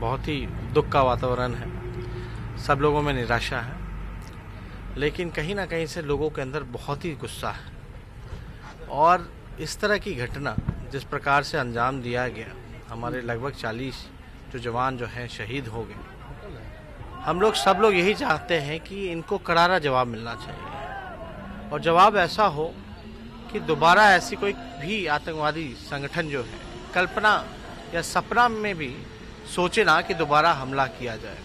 बहुत ही दुख का वातावरण है। सब लोगों में निराशा है। लेकिन कहीं ना कहीं से लोगों के अंदर बहुत ही गुस्सा है। और इस तरह की घटना जिस प्रकार से अंजाम दिया गया, हमारे लगभग 40 जो जवान जो हैं, शहीद हो गए। हम लोग, सब लोग यही चाहते हैं कि इनको करारा जवाब मिलना चाहिए। और जवाब ऐसा हो कि दोबारा ऐसी कोई भी आतंकवादी संगठन जो है, कल्पना या सपना में भी सोचे ना कि दोबारा हमला किया जाए